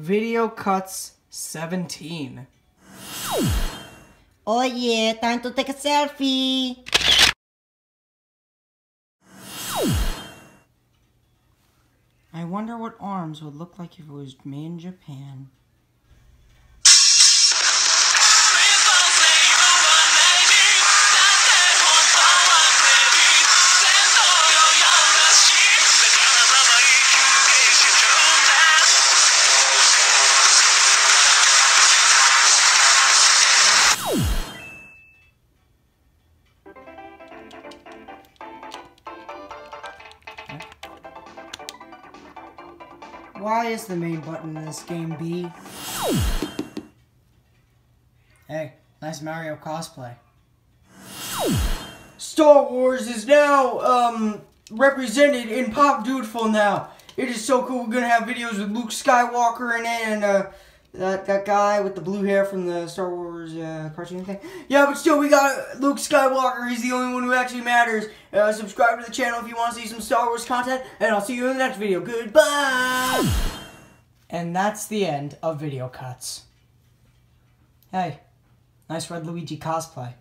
Video Cuts 17. Oh yeah, time to take a selfie. I wonder what arms would look like if it was made in Japan. Why is the main button in this game B? Hey, nice Mario cosplay. Star Wars is now um represented in Popdudeful now. It is so cool. We're gonna have videos with Luke Skywalker in it and uh that that guy with the blue hair from the Star Wars uh, cartoon thing. Yeah, but still, we got Luke Skywalker. He's the only one who actually matters. Uh, subscribe to the channel if you want to see some Star Wars content, and I'll see you in the next video. Goodbye. And that's the end of video cuts. Hey, nice Red Luigi cosplay.